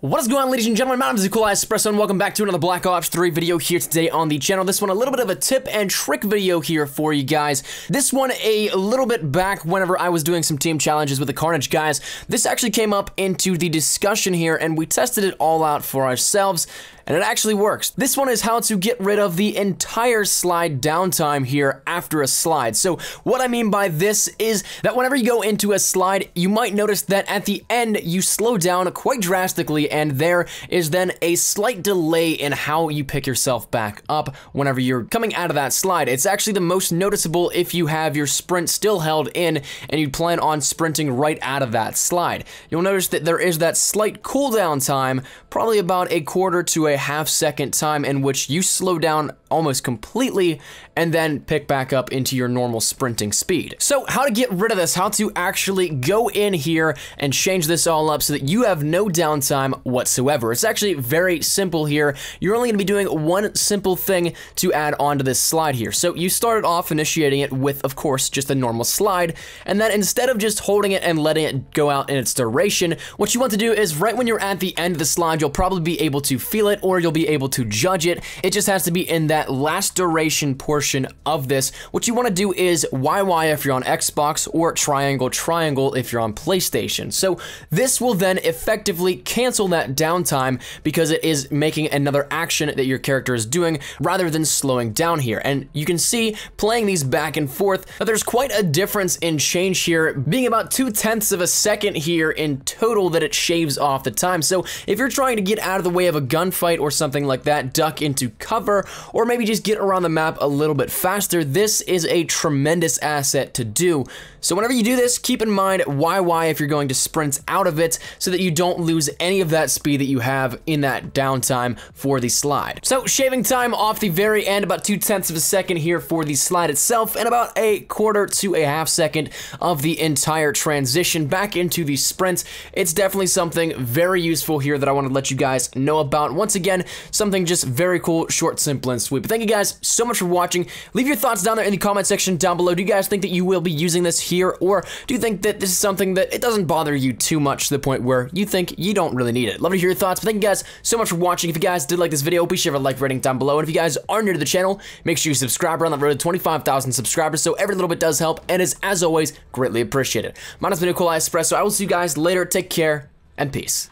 What is going on ladies and gentlemen, my name is eColi Espresso and welcome back to another Black Ops 3 video here today on the channel. This one a little bit of a tip and trick video here for you guys. This one a little bit back whenever I was doing some team challenges with the Carnage guys. This actually came up into the discussion here and we tested it all out for ourselves and it actually works. This one is how to get rid of the entire slide downtime here after a slide. So what I mean by this is that whenever you go into a slide, you might notice that at the end you slow down quite drastically and there is then a slight delay in how you pick yourself back up whenever you're coming out of that slide. It's actually the most noticeable if you have your sprint still held in and you plan on sprinting right out of that slide. You'll notice that there is that slight cooldown time, probably about a quarter to a half second time in which you slow down almost completely and then pick back up into your normal sprinting speed. So how to get rid of this, how to actually go in here and change this all up so that you have no downtime whatsoever. It's actually very simple here. You're only gonna be doing one simple thing to add onto this slide here. So you started off initiating it with, of course, just a normal slide, and then instead of just holding it and letting it go out in its duration, what you want to do is right when you're at the end of the slide, you'll probably be able to feel it or you'll be able to judge it. It just has to be in that last duration portion of this. What you want to do is YY if you're on Xbox or triangle triangle if you're on PlayStation. So this will then effectively cancel that downtime because it is making another action that your character is doing rather than slowing down here. And you can see playing these back and forth that there's quite a difference in change here, being about two tenths of a second here in total that it shaves off the time. So if you're trying to get out of the way of a gunfight or something like that, duck into cover, or maybe just get around the map a little bit faster, this is a tremendous asset to do. So whenever you do this, keep in mind YY if you're going to sprint out of it so that you don't lose any of that speed that you have in that downtime for the slide. So shaving time off the very end, about two tenths of a second here for the slide itself, and about a quarter to a half second of the entire transition back into the sprint. It's definitely something very useful here that I want to let you guys know about. Once again, something just very cool, short, simple, and sweet. But thank you guys so much for watching. Leave your thoughts down there in the comment section down below. Do you guys think that you will be using this here, or do you think that this is something that it doesn't bother you too much to the point where you think you don't really need it? Love to hear your thoughts, but thank you guys so much for watching. If you guys did like this video, be sure to like rating down below, and if you guys are new to the channel, make sure you subscribe. On the road to 25,000 subscribers, so every little bit does help, and is, as always, greatly appreciated. My name's been eColi Espresso. I will see you guys later. Take care, and peace.